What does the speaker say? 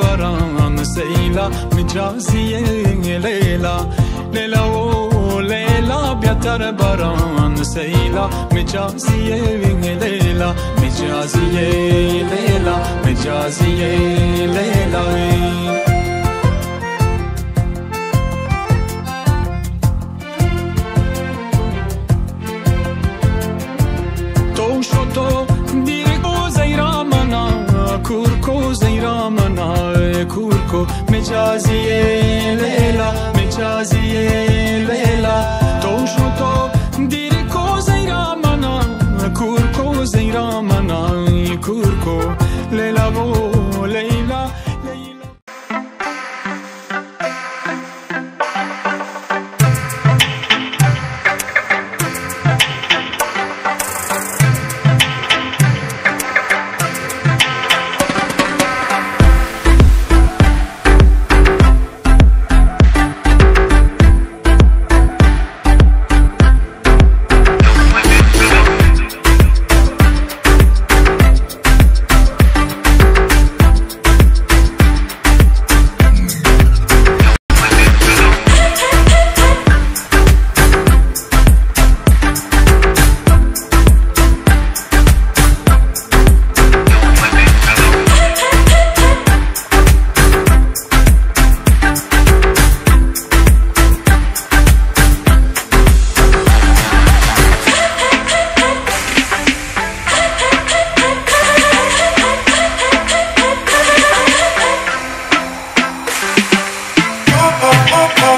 बराम सीला मिजा सीअ ले ला لیلا بیاتر برام سیلا مجازیه لیلا. مجازیه لیلا. مجازیه لیلا. کورکو مجازیه لیلا. مجازیه لیلا و Oh, oh.